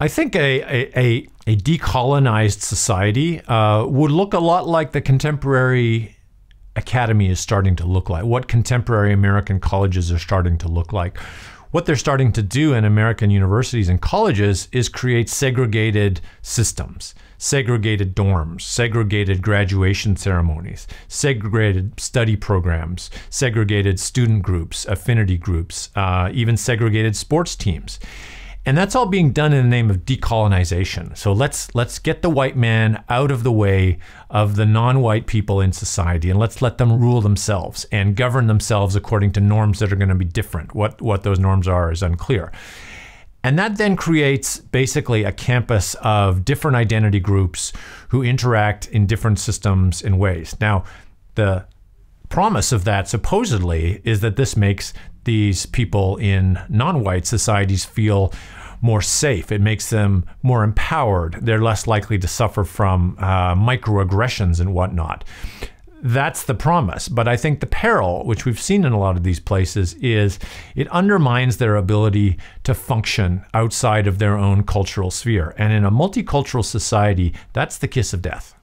I think a, a, a, decolonized society uh, would look a lot like the contemporary academy is starting to look like, what contemporary American colleges are starting to look like. What they're starting to do in American universities and colleges is create segregated systems, segregated dorms, segregated graduation ceremonies, segregated study programs, segregated student groups, affinity groups, uh, even segregated sports teams. And that's all being done in the name of decolonization. So let's let's get the white man out of the way of the non-white people in society and let's let them rule themselves and govern themselves according to norms that are going to be different. What what those norms are is unclear. And that then creates basically a campus of different identity groups who interact in different systems and ways. Now, the promise of that supposedly is that this makes these people in non-white societies feel more safe. It makes them more empowered. They're less likely to suffer from uh, microaggressions and whatnot. That's the promise. But I think the peril, which we've seen in a lot of these places, is it undermines their ability to function outside of their own cultural sphere. And in a multicultural society, that's the kiss of death.